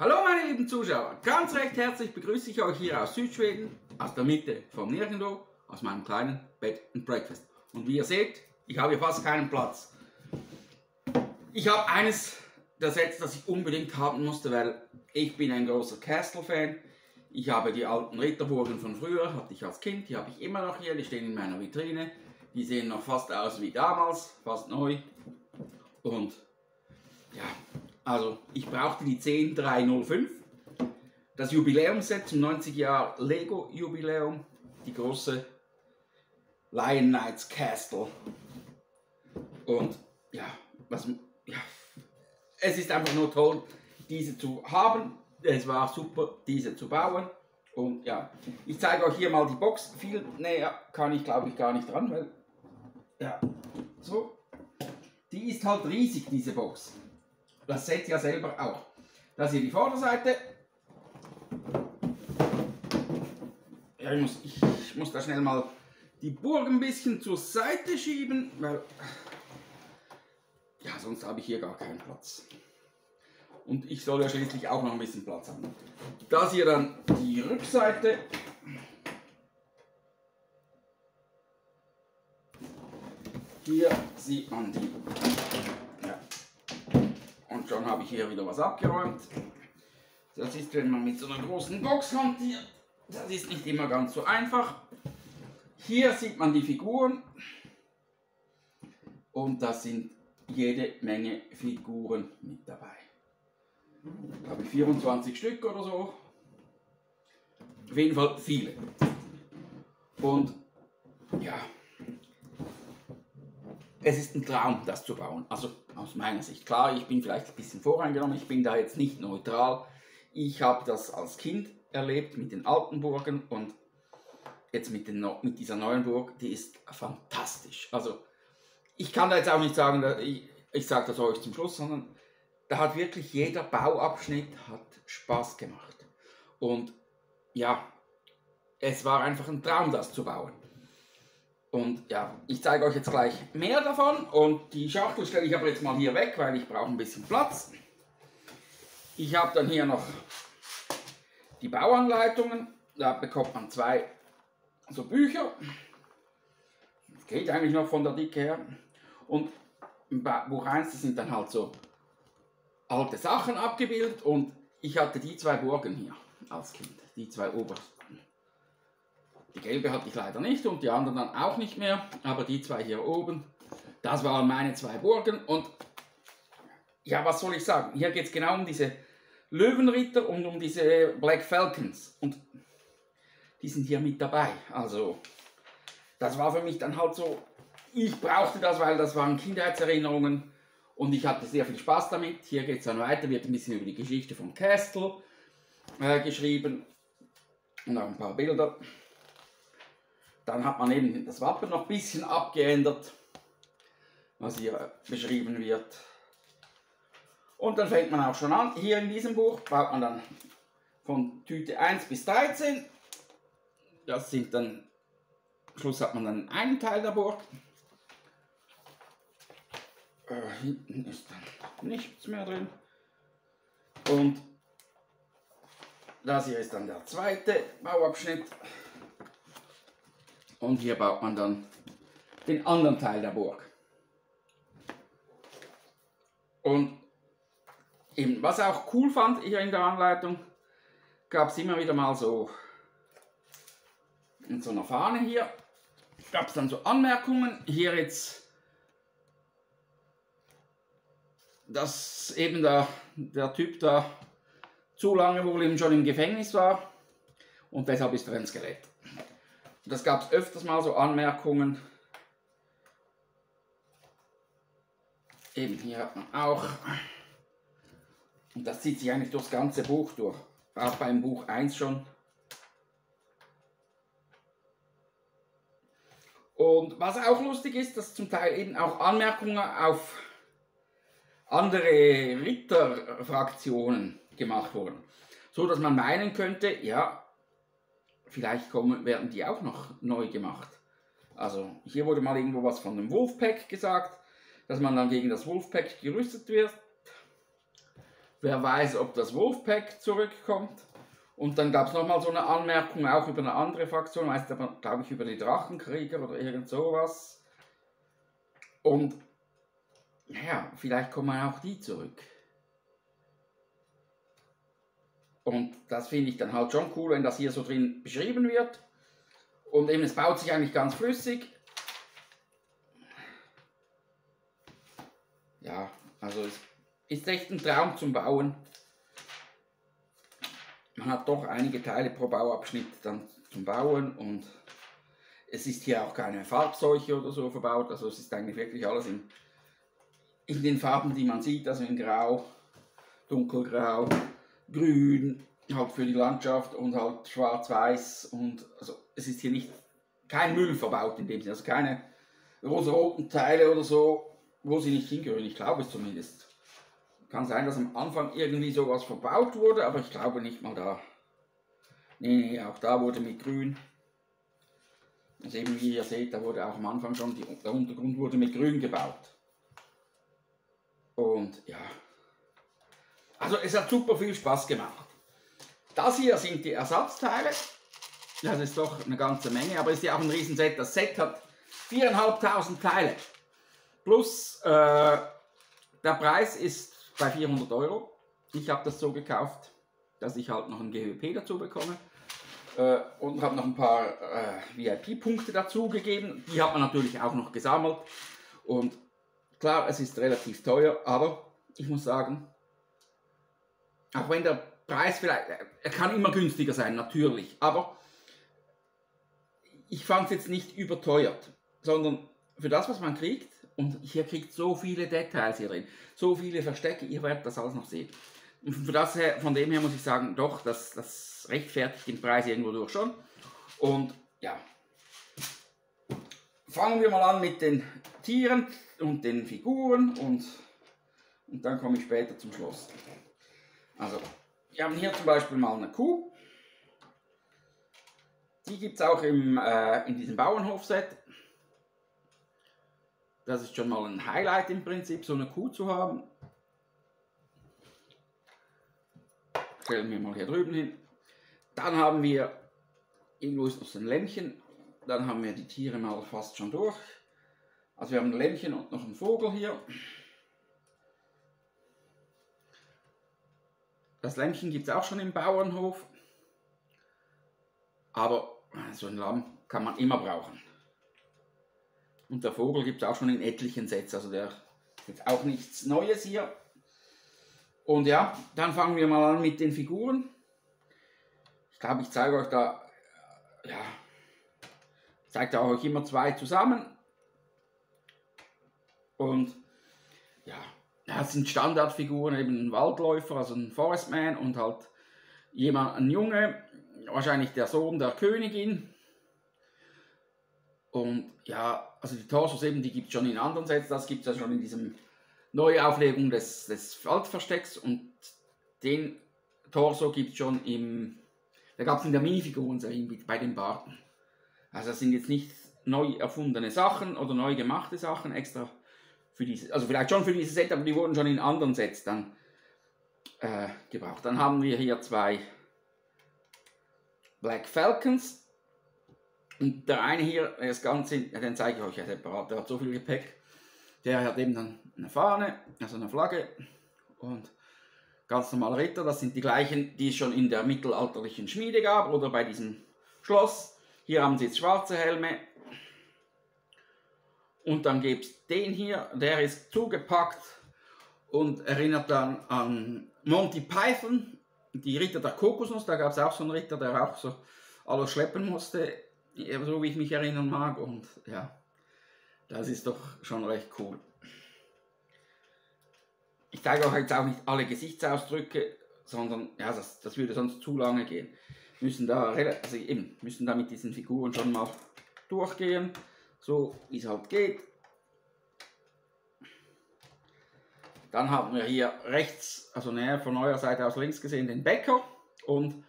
Hallo meine lieben Zuschauer, ganz recht herzlich begrüße ich euch hier aus Südschweden, aus der Mitte vom Nirgendwo, aus meinem kleinen Bed and Breakfast. Und wie ihr seht, ich habe hier fast keinen Platz. Ich habe eines der Sets, das ich unbedingt haben musste, weil ich bin ein großer Castle-Fan. Ich habe die alten Ritterburgen von früher, hatte ich als Kind, die habe ich immer noch hier, die stehen in meiner Vitrine. Die sehen noch fast aus wie damals, fast neu. Und ja, also ich brauchte die 10305, das Jubiläumset zum 90 Jahr Lego Jubiläum, die große Lion Knights Castle. Und ja, was, ja, es ist einfach nur toll, diese zu haben. Es war super, diese zu bauen. Und ja, ich zeige euch hier mal die Box. Viel näher kann ich glaube ich gar nicht dran, weil ja, so. Die ist halt riesig, diese Box. Das seht ihr selber auch. Das hier die Vorderseite. Ja, ich, muss, ich muss da schnell mal die Burg ein bisschen zur Seite schieben, weil ja, sonst habe ich hier gar keinen Platz. Und ich soll ja schließlich auch noch ein bisschen Platz haben. Das hier dann die Rückseite. Hier sieht man die schon habe ich hier wieder was abgeräumt. Das ist, wenn man mit so einer großen Box hantiert, das ist nicht immer ganz so einfach. Hier sieht man die Figuren und da sind jede Menge Figuren mit dabei. Da habe ich 24 Stück oder so. Auf jeden Fall viele. Und ja, es ist ein Traum, das zu bauen. Also aus meiner Sicht. Klar, ich bin vielleicht ein bisschen voreingenommen, ich bin da jetzt nicht neutral. Ich habe das als Kind erlebt mit den alten Burgen und jetzt mit, den, mit dieser neuen Burg, die ist fantastisch. Also ich kann da jetzt auch nicht sagen, ich, ich sage das euch zum Schluss, sondern da hat wirklich jeder Bauabschnitt hat Spaß gemacht. Und ja, es war einfach ein Traum, das zu bauen. Und ja, ich zeige euch jetzt gleich mehr davon und die Schachtel stelle ich aber jetzt mal hier weg, weil ich brauche ein bisschen Platz. Ich habe dann hier noch die Bauanleitungen, da bekommt man zwei so Bücher. Das geht eigentlich noch von der Dicke her. Und im Buch 1 sind dann halt so alte Sachen abgebildet und ich hatte die zwei Burgen hier als Kind, die zwei obersten. Die gelbe hatte ich leider nicht und die anderen dann auch nicht mehr, aber die zwei hier oben, das waren meine zwei Burgen und ja, was soll ich sagen? Hier geht es genau um diese Löwenritter und um diese Black Falcons und die sind hier mit dabei. Also das war für mich dann halt so, ich brauchte das, weil das waren Kindheitserinnerungen und ich hatte sehr viel Spaß damit. Hier geht es dann weiter, wird ein bisschen über die Geschichte von Castle äh, geschrieben und auch ein paar Bilder. Dann hat man eben das Wappen noch ein bisschen abgeändert, was hier beschrieben wird. Und dann fängt man auch schon an. Hier in diesem Buch baut man dann von Tüte 1 bis 13. Das sind dann, am Schluss hat man dann einen Teil der Burg. Äh, hinten ist dann nichts mehr drin. Und das hier ist dann der zweite Bauabschnitt. Und hier baut man dann den anderen Teil der Burg. Und eben, was ich auch cool fand hier in der Anleitung, gab es immer wieder mal so in so einer Fahne hier, gab es dann so Anmerkungen. Hier jetzt, dass eben der, der Typ da zu lange wohl eben schon im Gefängnis war und deshalb ist er ein Skelett. Das gab es öfters mal so Anmerkungen. Eben hier hat man auch. Und das zieht sich eigentlich durchs ganze Buch durch. Auch beim Buch 1 schon. Und was auch lustig ist, dass zum Teil eben auch Anmerkungen auf andere Ritterfraktionen gemacht wurden. So dass man meinen könnte, ja, vielleicht kommen, werden die auch noch neu gemacht. Also hier wurde mal irgendwo was von dem Wolfpack gesagt, dass man dann gegen das Wolfpack gerüstet wird. Wer weiß, ob das Wolfpack zurückkommt. Und dann gab es nochmal so eine Anmerkung auch über eine andere Fraktion, meist aber, glaube ich, über die Drachenkrieger oder irgend sowas. Und ja, vielleicht kommen auch die zurück. Und das finde ich dann halt schon cool, wenn das hier so drin beschrieben wird. Und eben, es baut sich eigentlich ganz flüssig. Ja, also es ist echt ein Traum zum Bauen man hat doch einige Teile pro Bauabschnitt dann zum Bauen und es ist hier auch keine Farbseuche oder so verbaut, also es ist eigentlich wirklich alles in, in den Farben, die man sieht, also in Grau, Dunkelgrau, Grün, halt für die Landschaft und halt Schwarz-Weiß und also es ist hier nicht kein Müll verbaut in dem Sinne, also keine rosa-roten Teile oder so, wo sie nicht hingehören, ich glaube es zumindest. Kann sein, dass am Anfang irgendwie sowas verbaut wurde, aber ich glaube nicht mal da. Nee, nee, auch da wurde mit Grün. Also eben wie ihr seht, da wurde auch am Anfang schon, die, der Untergrund wurde mit Grün gebaut. Und ja. Also es hat super viel Spaß gemacht. Das hier sind die Ersatzteile. Das ist doch eine ganze Menge, aber ist ja auch ein Riesenset. Das Set hat 4.500 Teile. Plus äh, der Preis ist bei 400 Euro. Ich habe das so gekauft, dass ich halt noch ein GWP dazu bekomme. Äh, und habe noch ein paar äh, VIP-Punkte dazu gegeben. Die hat man natürlich auch noch gesammelt. Und klar, es ist relativ teuer, aber ich muss sagen, auch wenn der Preis vielleicht, er kann immer günstiger sein, natürlich, aber ich fand es jetzt nicht überteuert, sondern für das, was man kriegt, und hier kriegt so viele Details hier drin, so viele Verstecke, ihr werdet das alles noch sehen. Und von, das her, von dem her muss ich sagen, doch, das, das rechtfertigt den Preis irgendwo durch schon. Und ja, fangen wir mal an mit den Tieren und den Figuren und, und dann komme ich später zum Schluss. Also, wir haben hier zum Beispiel mal eine Kuh. Die gibt es auch im, äh, in diesem Bauernhofset. Das ist schon mal ein Highlight im Prinzip, so eine Kuh zu haben. Stellen wir mal hier drüben hin. Dann haben wir, irgendwo ist noch ein Lämmchen. Dann haben wir die Tiere mal fast schon durch. Also wir haben ein Lämmchen und noch einen Vogel hier. Das Lämmchen gibt es auch schon im Bauernhof. Aber so ein Lamm kann man immer brauchen. Und der Vogel gibt es auch schon in etlichen Sets, also der ist jetzt auch nichts Neues hier. Und ja, dann fangen wir mal an mit den Figuren. Ich glaube, ich zeige euch da, ja, zeige euch immer zwei zusammen. Und ja, das sind Standardfiguren, eben ein Waldläufer, also ein Forestman und halt jemand, ein Junge, wahrscheinlich der Sohn der Königin. Und ja, also die Torsos eben, die gibt es schon in anderen Sets, das gibt es ja schon in diesem Neuauflegung des, des Waldverstecks und den Torso gibt es schon im, da gab es in der Minifiguren-Serie bei den Barten. Also das sind jetzt nicht neu erfundene Sachen oder neu gemachte Sachen extra für diese, also vielleicht schon für dieses Set, aber die wurden schon in anderen Sets dann äh, gebraucht. Dann haben wir hier zwei Black Falcons, und der eine hier, der ist ganz, den zeige ich euch ja separat, der hat so viel Gepäck. Der hat eben dann eine Fahne, also eine Flagge und ganz normale Ritter. Das sind die gleichen, die es schon in der mittelalterlichen Schmiede gab oder bei diesem Schloss. Hier haben sie jetzt schwarze Helme. Und dann gibt es den hier, der ist zugepackt und erinnert dann an Monty Python, die Ritter der Kokosnuss. Da gab es auch so einen Ritter, der auch so alles schleppen musste so wie ich mich erinnern mag. Und ja, das ist doch schon recht cool. Ich zeige euch jetzt auch nicht alle Gesichtsausdrücke, sondern ja, das, das würde sonst zu lange gehen. Müssen da, also eben, müssen da mit diesen Figuren schon mal durchgehen, so wie es halt geht. Dann haben wir hier rechts, also näher von eurer Seite aus links gesehen, den Bäcker und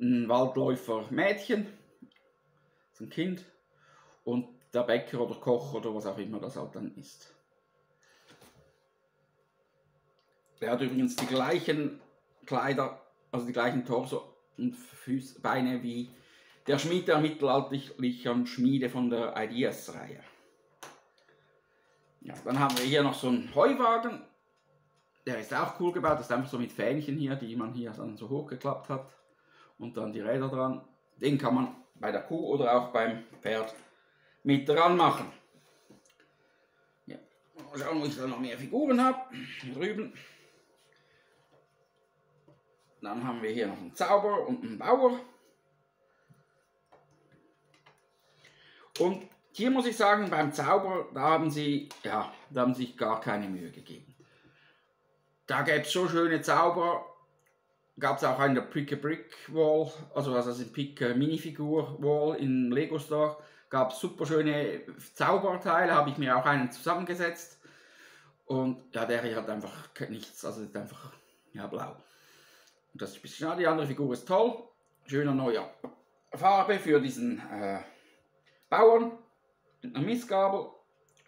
ein Waldläufer Mädchen ist ein Kind und der Bäcker oder Koch oder was auch immer das halt dann ist. Der hat übrigens die gleichen Kleider, also die gleichen Torso und Füß, Beine wie der Schmied der mittelalterlichen Schmiede von der Ideas-Reihe. Ja, dann haben wir hier noch so einen Heuwagen. Der ist auch cool gebaut. Das ist einfach so mit Fähnchen hier, die man hier dann so hochgeklappt hat. Und dann die Räder dran. Den kann man bei der Kuh oder auch beim Pferd mit dran machen. Ja. Mal schauen, ob ich da noch mehr Figuren habe. Hier drüben. Dann haben wir hier noch einen Zauberer und einen Bauer. Und hier muss ich sagen, beim Zauber, da haben sie, ja, da haben sich gar keine Mühe gegeben. Da gäbe es so schöne Zauber, gab es auch eine Pick a Brick Wall, also ist Pick a Minifigur Wall in Lego Store, gab es super schöne Zauberteile, habe ich mir auch einen zusammengesetzt. Und ja, der hier hat einfach nichts, also ist einfach ja, blau. Und das ist ein bisschen schade, die andere Figur ist toll, schöner neuer Farbe für diesen äh, Bauern mit einer Missgabel.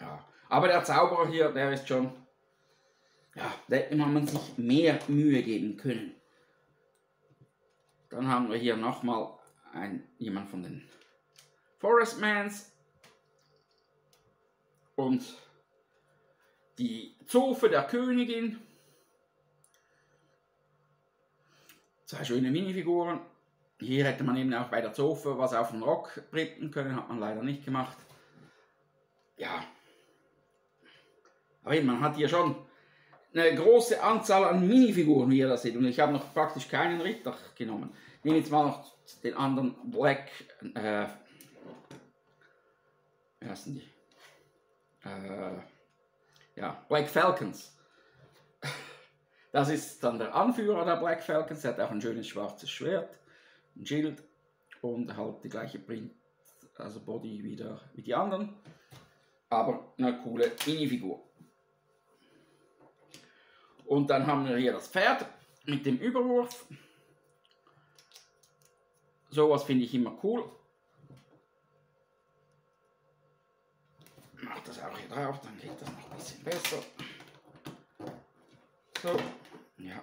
Ja. Aber der Zauberer hier, der ist schon, ja, da hätte man sich mehr Mühe geben können. Dann haben wir hier nochmal jemand von den Forestmans und die Zofe der Königin. Zwei schöne Minifiguren. Hier hätte man eben auch bei der Zofe was auf den Rock printen können, hat man leider nicht gemacht. Ja. Aber eben, man hat hier schon eine große Anzahl an Minifiguren, wie ihr das seht. Und ich habe noch praktisch keinen Ritter genommen. Ich nehme jetzt mal noch den anderen Black, äh, wie heißen die? Äh, ja, Black Falcons. Das ist dann der Anführer der Black Falcons. Er hat auch ein schönes schwarzes Schwert, ein Schild und halt die gleiche Print, also Body wieder wie die anderen. Aber eine coole Minifigur. Und dann haben wir hier das Pferd mit dem Überwurf. Sowas finde ich immer cool. Mach das auch hier drauf, dann geht das noch ein bisschen besser. So, ja.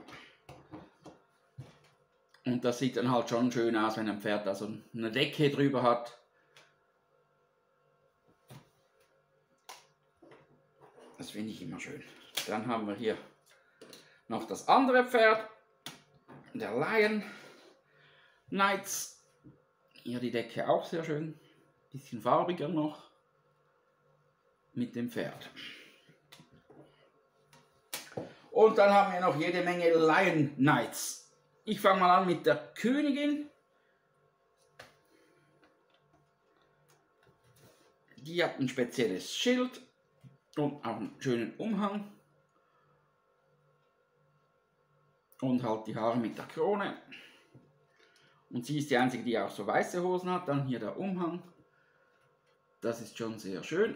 Und das sieht dann halt schon schön aus, wenn ein Pferd also eine Decke drüber hat. Das finde ich immer schön. Dann haben wir hier noch das andere Pferd, der Lion Knights. Hier die Decke auch sehr schön, bisschen farbiger noch mit dem Pferd. Und dann haben wir noch jede Menge Lion Knights. Ich fange mal an mit der Königin. Die hat ein spezielles Schild und auch einen schönen Umhang. Und halt die Haare mit der Krone. Und sie ist die einzige, die auch so weiße Hosen hat. Dann hier der Umhang. Das ist schon sehr schön.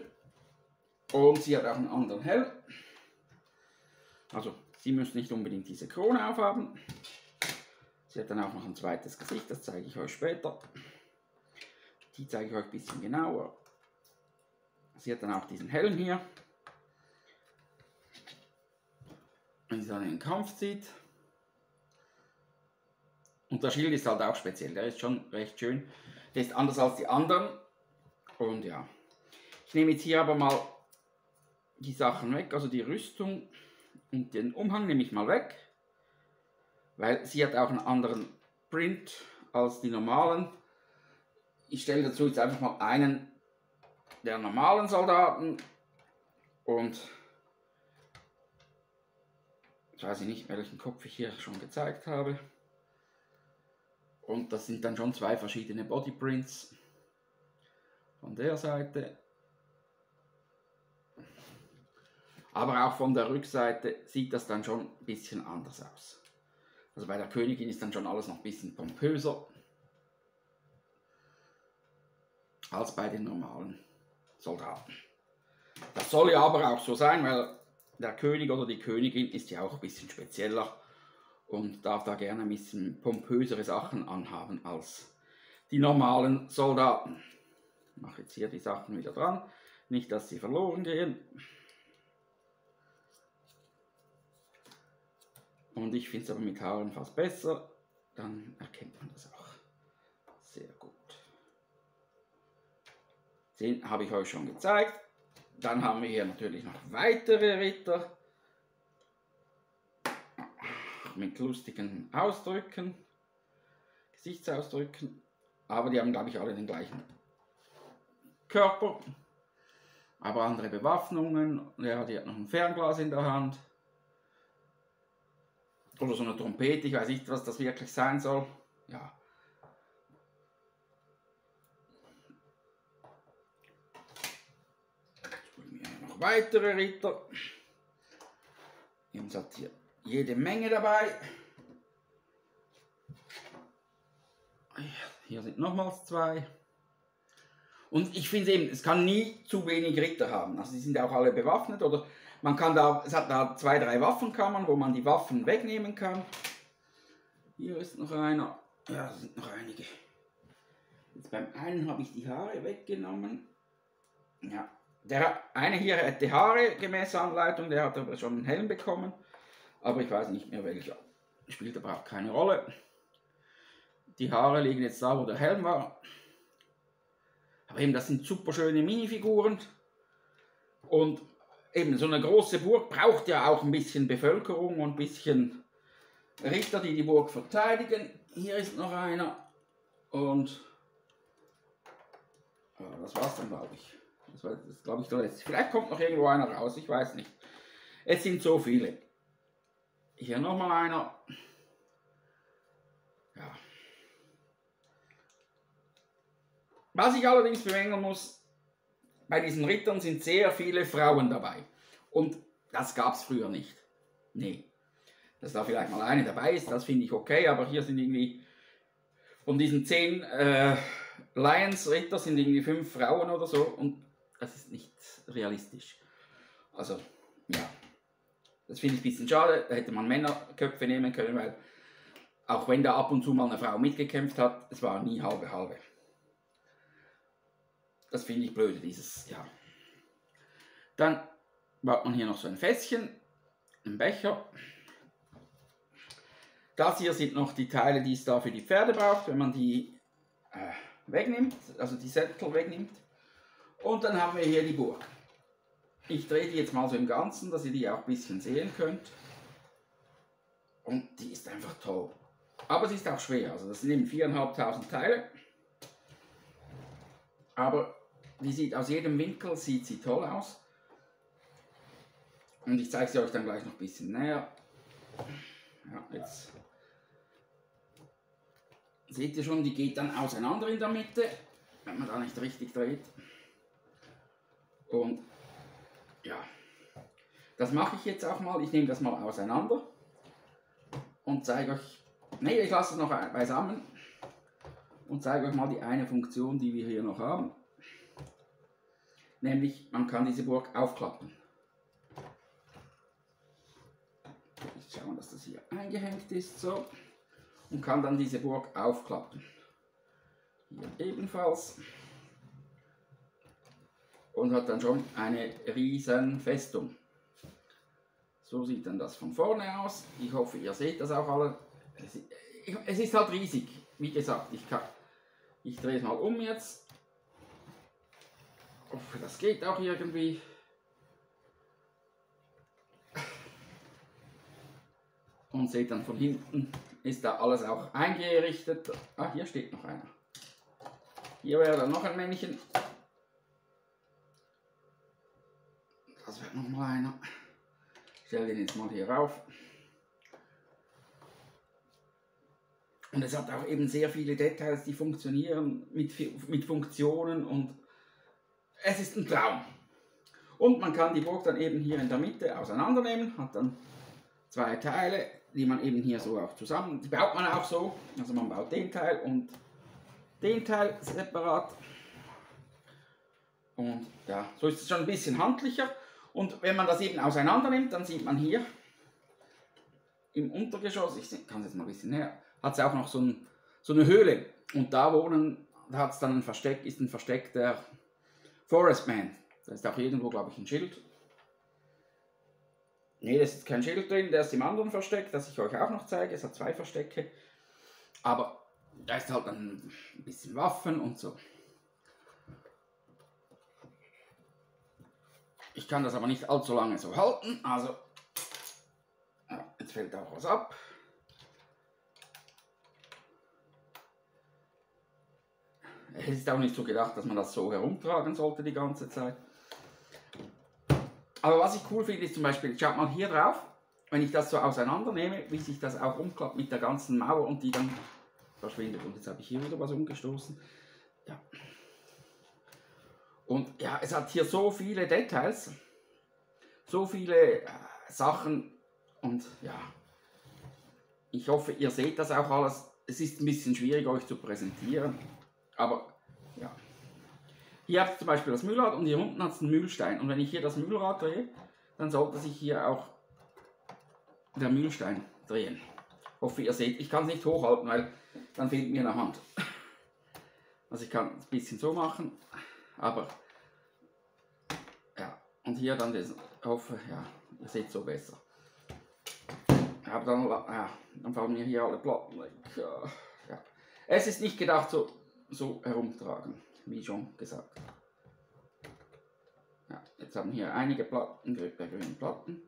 Und sie hat auch einen anderen Helm. Also, sie müssen nicht unbedingt diese Krone aufhaben. Sie hat dann auch noch ein zweites Gesicht, das zeige ich euch später. Die zeige ich euch ein bisschen genauer. Sie hat dann auch diesen Helm hier. Wenn sie dann in den Kampf zieht. Und der Schild ist halt auch speziell, der ist schon recht schön. Der ist anders als die anderen. Und ja, ich nehme jetzt hier aber mal die Sachen weg, also die Rüstung und den Umhang nehme ich mal weg, weil sie hat auch einen anderen Print als die normalen. Ich stelle dazu jetzt einfach mal einen der normalen Soldaten und ich weiß nicht, welchen Kopf ich hier schon gezeigt habe. Und das sind dann schon zwei verschiedene Bodyprints. Von der Seite. Aber auch von der Rückseite sieht das dann schon ein bisschen anders aus. Also bei der Königin ist dann schon alles noch ein bisschen pompöser als bei den normalen Soldaten. Das soll ja aber auch so sein, weil der König oder die Königin ist ja auch ein bisschen spezieller und darf da gerne ein bisschen pompösere Sachen anhaben als die normalen Soldaten. Ich mache jetzt hier die Sachen wieder dran, nicht dass sie verloren gehen. Und ich finde es aber mit Haaren fast besser. Dann erkennt man das auch. Sehr gut. Den habe ich euch schon gezeigt. Dann haben wir hier natürlich noch weitere Ritter mit lustigen Ausdrücken, Gesichtsausdrücken, aber die haben, glaube ich, alle den gleichen Körper, aber andere Bewaffnungen. Ja, die hat noch ein Fernglas in der Hand. Oder so eine Trompete, ich weiß nicht, was das wirklich sein soll. Ja. Jetzt noch weitere Ritter. Jetzt hat hier jede Menge dabei. Hier sind nochmals zwei. Und ich finde eben, es kann nie zu wenig Ritter haben. Also die sind auch alle bewaffnet oder man kann da, es hat da zwei, drei Waffenkammern, wo man die Waffen wegnehmen kann. Hier ist noch einer. Ja, es sind noch einige. Jetzt beim einen habe ich die Haare weggenommen. Ja, der eine hier hätte Haare gemäß Anleitung, der hat aber schon einen Helm bekommen. Aber ich weiß nicht mehr welcher. Spielt aber auch keine Rolle. Die Haare liegen jetzt da, wo der Helm war. Aber eben, das sind super schöne Minifiguren. Und eben so eine große Burg braucht ja auch ein bisschen Bevölkerung und ein bisschen Ritter, die die Burg verteidigen. Hier ist noch einer. Und ja, das war's dann, glaube ich. Das war das glaube ich der letzte. Vielleicht kommt noch irgendwo einer raus, ich weiß nicht. Es sind so viele. Hier nochmal einer. Ja. Was ich allerdings bemängeln muss, bei diesen Rittern sind sehr viele Frauen dabei. Und das gab es früher nicht. Nee. Dass da vielleicht mal eine dabei ist, das finde ich okay, aber hier sind irgendwie von diesen zehn äh, Lions-Ritter sind irgendwie fünf Frauen oder so und das ist nicht realistisch. Also, ja. Das finde ich ein bisschen schade. Da hätte man Männerköpfe nehmen können, weil auch wenn da ab und zu mal eine Frau mitgekämpft hat, es war nie halbe halbe. Das finde ich blöd, dieses, ja. Dann baut man hier noch so ein Fässchen, ein Becher. Das hier sind noch die Teile, die es da für die Pferde braucht, wenn man die äh, wegnimmt, also die Sättel wegnimmt. Und dann haben wir hier die Burg. Ich drehe die jetzt mal so im Ganzen, dass ihr die auch ein bisschen sehen könnt. Und die ist einfach toll. Aber sie ist auch schwer. Also das sind eben 4.500 Teile. Aber die sieht aus jedem Winkel sieht sie toll aus. Und ich zeige sie euch dann gleich noch ein bisschen näher. Ja, jetzt seht ihr schon, die geht dann auseinander in der Mitte, wenn man da nicht richtig dreht. Und ja, das mache ich jetzt auch mal. Ich nehme das mal auseinander und zeige euch, ne, ich lasse es noch beisammen und zeige euch mal die eine Funktion, die wir hier noch haben. Nämlich, man kann diese Burg aufklappen. Ich schaue, dass das hier eingehängt ist, so. Und kann dann diese Burg aufklappen. Hier ebenfalls und hat dann schon eine riesen Festung. So sieht dann das von vorne aus. Ich hoffe, ihr seht das auch alle. Es ist halt riesig, wie gesagt. Ich, kann, ich drehe es mal um jetzt. Das geht auch irgendwie. Und seht dann von hinten ist da alles auch eingerichtet. Ah, hier steht noch einer. Hier wäre dann noch ein Männchen. Das wird noch mal einer. Ich stelle den jetzt mal hier rauf. Und es hat auch eben sehr viele Details, die funktionieren mit, mit Funktionen und es ist ein Traum. Und man kann die Burg dann eben hier in der Mitte auseinandernehmen, hat dann zwei Teile, die man eben hier so auch zusammen, die baut man auch so, also man baut den Teil und den Teil separat. Und ja, so ist es schon ein bisschen handlicher. Und wenn man das eben auseinander nimmt, dann sieht man hier im Untergeschoss, ich kann es jetzt mal ein bisschen näher, hat es auch noch so, ein, so, eine Höhle. Und da wohnen, da hat es dann ein Versteck, ist ein Versteck der Forest Man. Da ist auch irgendwo, glaube ich, ein Schild. Und da ist. Ne, kein Schild drin, der ist im anderen Versteck, das ich euch auch noch zeige. Es hat zwei Verstecke. Aber da ist halt ein bisschen Waffen und so. Ich kann das aber nicht allzu lange so halten, also jetzt fällt auch was ab. Es ist auch nicht so gedacht, dass man das so herumtragen sollte die ganze Zeit. Aber was ich cool finde, ist zum Beispiel, schaut mal hier drauf, wenn ich das so auseinander nehme, wie sich das auch umklappt mit der ganzen Mauer und die dann verschwindet. Und jetzt habe ich hier wieder was umgestoßen. Ja. Und ja, es hat hier so viele Details, so viele äh, Sachen und ja, ich hoffe, ihr seht das auch alles. Es ist ein bisschen schwierig, euch zu präsentieren, aber ja. Hier habt ihr zum Beispiel das Mühlrad und hier unten hat es einen Mühlstein. Und wenn ich hier das Mühlrad drehe, dann sollte sich hier auch der Mühlstein drehen. Hoffe, ihr seht, ich kann es nicht hochhalten, weil dann fehlt mir eine Hand. Also ich kann es ein bisschen so machen, aber ja, und hier dann das, hoffe, ja, ihr seht so besser. Aber dann, ja, dann fallen mir hier alle Platten weg. Ja. Es ist nicht gedacht so, so herumtragen, wie schon gesagt. Ja, jetzt haben hier einige Platten, grüne Platten.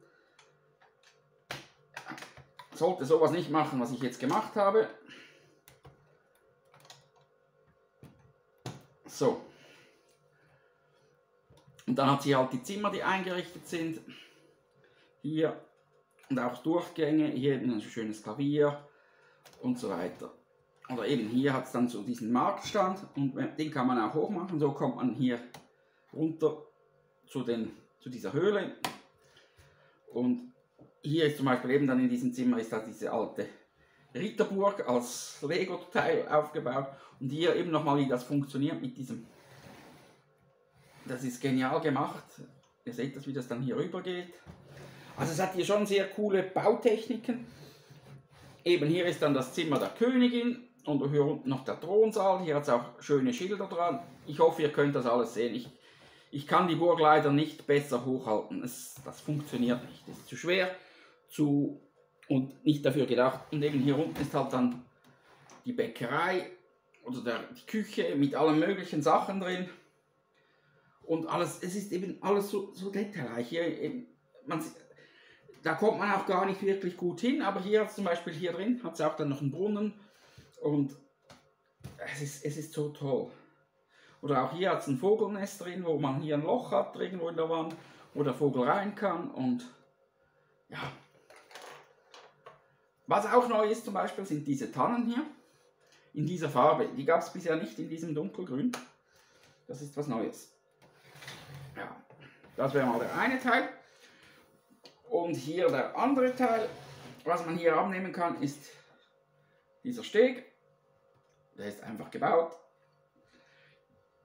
Sollte sowas nicht machen, was ich jetzt gemacht habe. So. Und dann hat sie halt die Zimmer, die eingerichtet sind. Hier und auch Durchgänge. Hier ein schönes Klavier und so weiter. Oder eben hier hat es dann so diesen Marktstand und den kann man auch hoch machen. So kommt man hier runter zu, den, zu dieser Höhle. Und hier ist zum Beispiel eben dann in diesem Zimmer ist da diese alte Ritterburg als Lego-Teil aufgebaut. Und hier eben nochmal, wie das funktioniert mit diesem. Das ist genial gemacht. Ihr seht das, wie das dann hier rüber geht. Also es hat hier schon sehr coole Bautechniken. Eben hier ist dann das Zimmer der Königin und hier unten noch der Thronsaal. Hier hat es auch schöne Schilder dran. Ich hoffe, ihr könnt das alles sehen. Ich, ich kann die Burg leider nicht besser hochhalten. Es, das funktioniert nicht. Es ist zu schwer zu und nicht dafür gedacht. Und eben hier unten ist halt dann die Bäckerei oder der, die Küche mit allen möglichen Sachen drin. Und alles, es ist eben alles so, so detailreich. Hier eben, man, da kommt man auch gar nicht wirklich gut hin, aber hier zum Beispiel hier drin hat es auch dann noch einen Brunnen und es ist, es ist so toll. Oder auch hier hat es ein Vogelnest drin, wo man hier ein Loch hat irgendwo in der Wand, wo der Vogel rein kann und ja. Was auch neu ist zum Beispiel sind diese Tannen hier in dieser Farbe. Die gab es bisher nicht in diesem dunkelgrün. Das ist was Neues. Ja, das wäre mal der eine Teil. Und hier der andere Teil, was man hier abnehmen kann, ist dieser Steg. Der ist einfach gebaut.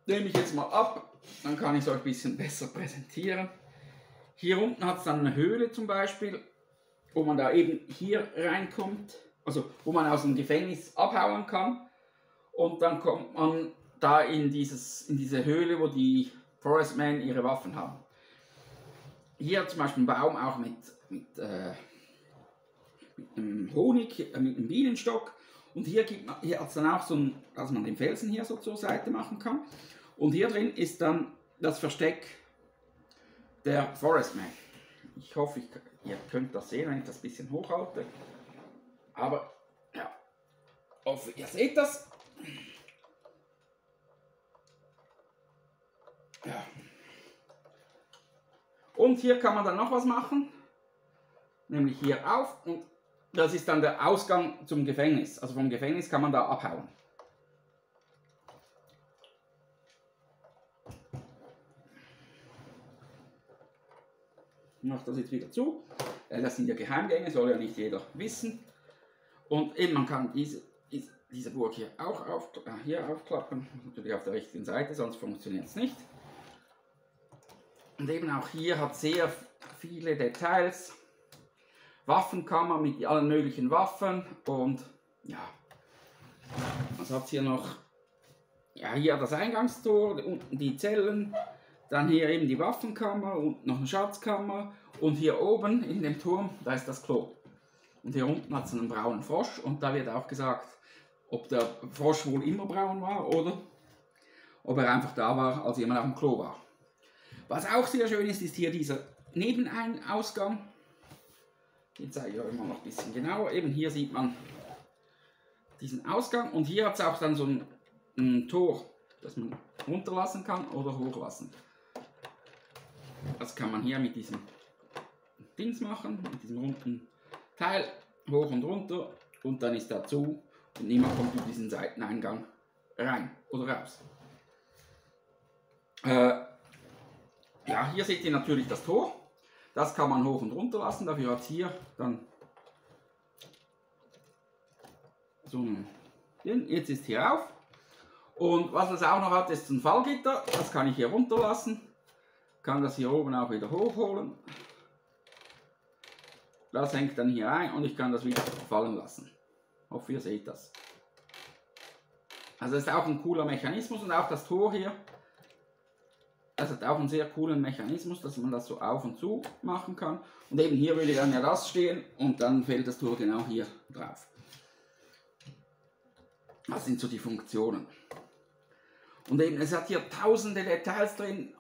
Nehme ich jetzt mal ab, dann kann ich es euch ein bisschen besser präsentieren. Hier unten hat es dann eine Höhle zum Beispiel, wo man da eben hier reinkommt, also wo man aus dem Gefängnis abhauen kann. Und dann kommt man da in, dieses, in diese Höhle, wo die Forestmen ihre Waffen haben hier zum Beispiel ein Baum auch mit, mit, äh, mit einem Honig, äh, mit einem Bienenstock. Und hier, gibt man, hier hat es dann auch so ein, dass man den Felsen hier so zur Seite machen kann. Und hier drin ist dann das Versteck der Forestman. Ich hoffe, ich, ihr könnt das sehen, wenn ich das ein bisschen hochhalte. Aber ja, hoffe, ihr seht das. Ja. Und hier kann man dann noch was machen, nämlich hier auf und das ist dann der Ausgang zum Gefängnis. Also vom Gefängnis kann man da abhauen. Ich mache das jetzt wieder zu. Das sind ja Geheimgänge, soll ja nicht jeder wissen. Und eben man kann diese, diese Burg hier auch auf, äh, hier aufklappen, natürlich auf der richtigen Seite, sonst funktioniert es nicht. Und eben auch hier hat sehr viele Details. Waffenkammer mit allen möglichen Waffen und ja, was hat hier noch? Ja, hier das Eingangstor, unten die Zellen, Dann hier eben die Waffenkammer und noch eine Schatzkammer. Und hier oben in dem Turm, da ist das Klo. Und hier unten hat es einen braunen Frosch. Und da wird auch gesagt, ob der Frosch wohl immer braun war oder ob er einfach da war, als jemand auf dem Klo war. Was auch sehr schön ist, ist hier dieser Nebeneinausgang. Den zeige ich euch mal noch ein bisschen genauer. Eben hier sieht man diesen Ausgang und hier hat es auch dann so ein, ein Tor, das man runterlassen kann oder hochlassen. Das kann man hier mit diesem Dings machen, mit diesem runden Teil, hoch und runter und dann ist er zu und niemand kommt über diesen Seiteneingang rein oder raus. Äh, ja, hier seht ihr natürlich das Tor. Das kann man hoch und runter lassen. Dafür hat hier dann so ein Ding. Jetzt ist hier auf. Und was es auch noch hat, ist ein Fallgitter. Das kann ich hier runterlassen. Kann das hier oben auch wieder hochholen. Das hängt dann hier ein und ich kann das wieder fallen lassen. Ich hoffe, ihr seht das. Also ist auch ein cooler Mechanismus und auch das Tor hier. Das hat auch einen sehr coolen Mechanismus, dass man das so auf und zu machen kann. Und eben hier würde dann ja das stehen und dann fällt das Tor genau hier drauf. Das sind so die Funktionen. Und eben, es hat hier tausende Details drin.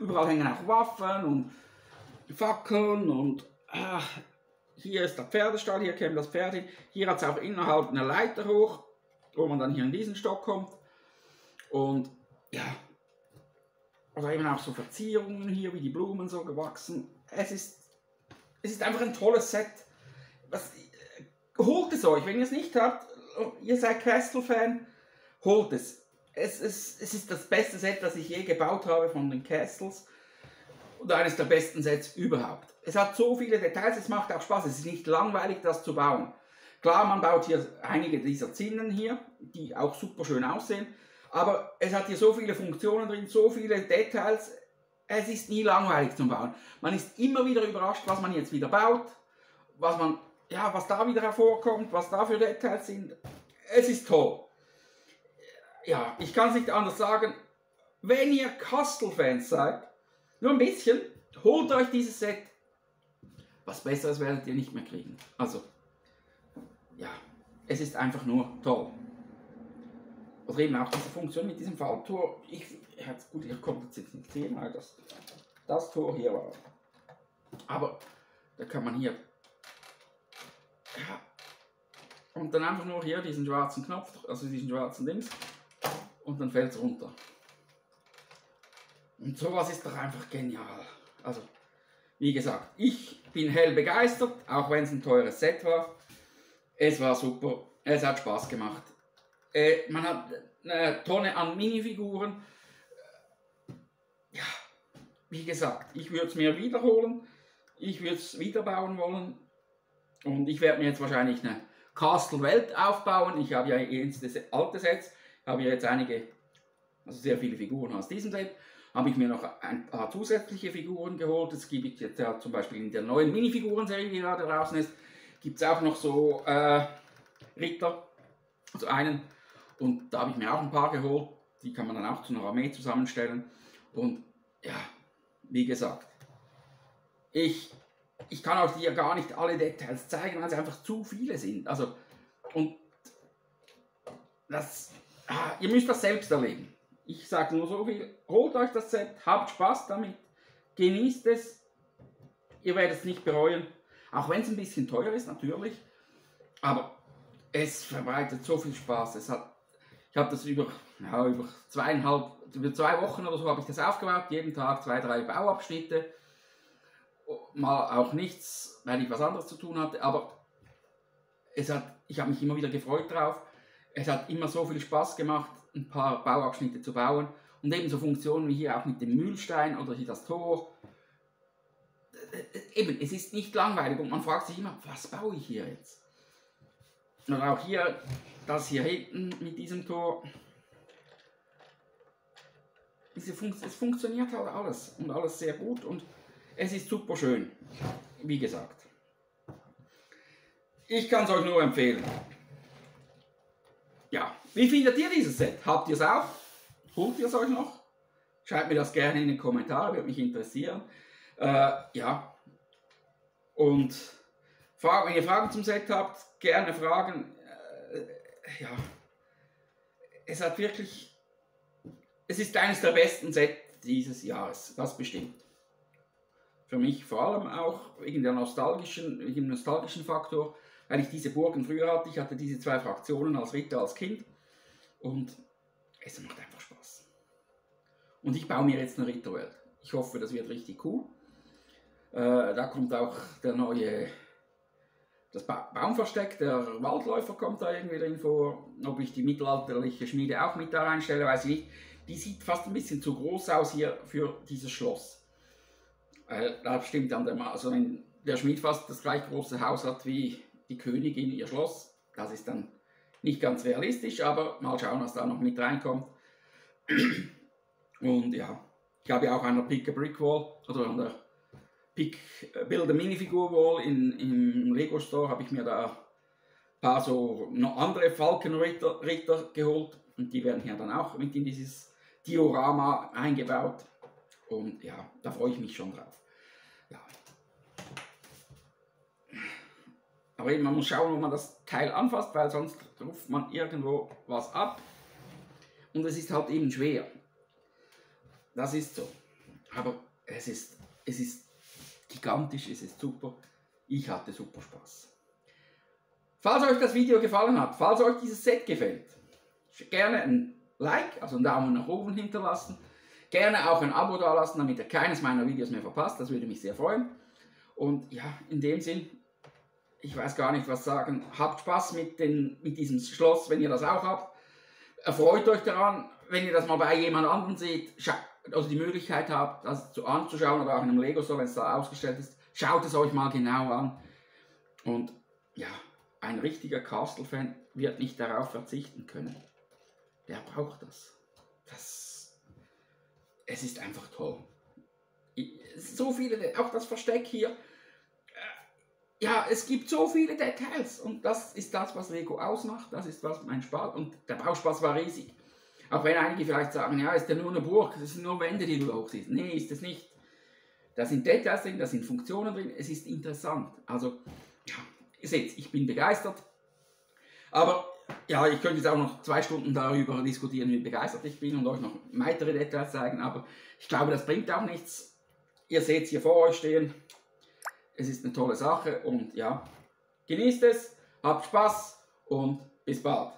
Überall hängen auch Waffen und Fackeln und ah, hier ist der Pferdestall, hier käme das Pferd hin. Hier hat es auch innerhalb eine Leiter hoch, wo man dann hier in diesen Stock kommt. Und ja, oder eben auch so Verzierungen hier, wie die Blumen so gewachsen. Es ist, es ist einfach ein tolles Set. Was, holt es euch, wenn ihr es nicht habt, ihr seid Castle-Fan, holt es. Es, es. es ist das beste Set, das ich je gebaut habe von den Castles. Und eines der besten Sets überhaupt. Es hat so viele Details, es macht auch Spaß. Es ist nicht langweilig, das zu bauen. Klar, man baut hier einige dieser Zinnen hier, die auch super schön aussehen. Aber es hat hier so viele Funktionen drin, so viele Details. Es ist nie langweilig zum Bauen. Man ist immer wieder überrascht, was man jetzt wieder baut, was man, ja, was da wieder hervorkommt, was da für Details sind. Es ist toll. Ja, ich kann es nicht anders sagen. Wenn ihr Castle-Fans seid, nur ein bisschen, holt euch dieses Set. Was Besseres werdet ihr nicht mehr kriegen. Also, ja, es ist einfach nur toll. Oder eben auch diese Funktion mit diesem Falltor. Ich, gut, ihr kommt jetzt nicht sehen, weil das, das Tor hier war. Aber da kann man hier. Ja, und dann einfach nur hier diesen schwarzen Knopf, also diesen schwarzen Dings. Und dann fällt es runter. Und sowas ist doch einfach genial. Also, wie gesagt, ich bin hell begeistert, auch wenn es ein teures Set war. Es war super, es hat Spaß gemacht. Äh, man hat eine Tonne an Minifiguren. Ja, wie gesagt, ich würde es mir wiederholen. Ich würde es wieder bauen wollen. Und ich werde mir jetzt wahrscheinlich eine Castle Welt aufbauen. Ich habe ja jetzt das alte Set. Ich habe ja jetzt einige, also sehr viele Figuren aus diesem Set. Habe ich mir noch ein paar zusätzliche Figuren geholt. Es gibt jetzt ja zum Beispiel in der neuen Minifiguren-Serie, die gerade draußen ist, gibt es auch noch so äh, Ritter. Also einen und da habe ich mir auch ein paar geholt. Die kann man dann auch zu einer Armee zusammenstellen. Und ja, wie gesagt, ich, ich kann auch dir gar nicht alle Details zeigen, weil sie einfach zu viele sind. Also, und das, ah, ihr müsst das selbst erleben. Ich sage nur so viel, holt euch das Set, habt Spaß damit, genießt es, ihr werdet es nicht bereuen, auch wenn es ein bisschen teuer ist natürlich, aber es verbreitet so viel Spaß, es hat ich habe das über, ja, über zweieinhalb, über zwei Wochen oder so habe ich das aufgebaut, jeden Tag zwei, drei Bauabschnitte. Mal auch nichts, weil ich was anderes zu tun hatte, aber es hat, ich habe mich immer wieder gefreut drauf. Es hat immer so viel Spaß gemacht, ein paar Bauabschnitte zu bauen. Und eben so Funktionen wie hier auch mit dem Mühlstein oder hier das Tor. Eben, es ist nicht langweilig und man fragt sich immer, was baue ich hier jetzt? Und auch hier das hier hinten mit diesem Tor. Diese Fun es funktioniert halt alles und alles sehr gut und es ist super schön, wie gesagt. Ich kann es euch nur empfehlen. Ja, wie findet ihr dieses Set? Habt ihr es auch? Holt ihr es euch noch? Schreibt mir das gerne in den Kommentaren, würde mich interessieren. Äh, ja. Und wenn ihr Fragen zum Set habt, gerne Fragen. Äh, ja. Es hat wirklich. Es ist eines der besten Sets dieses Jahres, das bestimmt. Für mich vor allem auch wegen, der nostalgischen, wegen dem nostalgischen Faktor, weil ich diese Burgen früher hatte. Ich hatte diese zwei Fraktionen als Ritter, als Kind. Und es macht einfach Spaß. Und ich baue mir jetzt eine Ritterwelt. Ich hoffe, das wird richtig cool. Äh, da kommt auch der neue, das ba Baumversteck, der Waldläufer kommt da irgendwie drin vor. Ob ich die mittelalterliche Schmiede auch mit da reinstelle, weiß ich nicht. Die sieht fast ein bisschen zu groß aus hier für dieses Schloss. Weil da stimmt dann der, also wenn der Schmied fast das gleich große Haus hat wie die Königin ihr Schloss, das ist dann nicht ganz realistisch, aber mal schauen, was da noch mit reinkommt. Und ja, ich habe ja auch an der Pick a Brick Wall oder an der Pick äh, a Minifigur Wall in, im Lego Store habe ich mir da ein paar so noch andere Falkenritter Ritter geholt und die werden hier dann auch mit in dieses Diorama eingebaut. Und ja, da freue ich mich schon drauf. Ja. Aber eben, man muss schauen, ob man das Teil anfasst, weil sonst ruft man irgendwo was ab. Und es ist halt eben schwer. Das ist so. Aber es ist, es ist gigantisch, es ist super. Ich hatte super Spaß. Falls euch das Video gefallen hat, falls euch dieses Set gefällt, gerne ein Like, also einen Daumen nach oben hinterlassen. Gerne auch ein Abo dalassen, damit ihr keines meiner Videos mehr verpasst. Das würde mich sehr freuen. Und ja, in dem Sinn, ich weiß gar nicht, was sagen. Habt Spaß mit, den, mit diesem Schloss, wenn ihr das auch habt. Erfreut euch daran, wenn ihr das mal bei jemand anderem seht, also die Möglichkeit habt, das zu anzuschauen oder auch in einem Lego Store, wenn es da ausgestellt ist, schaut es euch mal genau an. Und ja, ein richtiger Castle-Fan wird nicht darauf verzichten können. Der braucht das. Das, es ist einfach toll. So viele, auch das Versteck hier, ja, es gibt so viele Details und das ist das, was Lego ausmacht, das ist was mein Spaß und der Bauspaß war riesig. Auch wenn einige vielleicht sagen, ja, ist ja nur eine Burg, das sind nur Wände, die du hoch siehst. Nee, ist es nicht. Da sind Details drin, da sind Funktionen drin, es ist interessant. Also, ja, ihr seht, ich bin begeistert. Aber ja, ich könnte jetzt auch noch zwei Stunden darüber diskutieren, wie begeistert ich bin und euch noch weitere Details zeigen, aber ich glaube, das bringt auch nichts. Ihr seht es hier vor euch stehen. Es ist eine tolle Sache und ja, genießt es, habt Spaß und bis bald.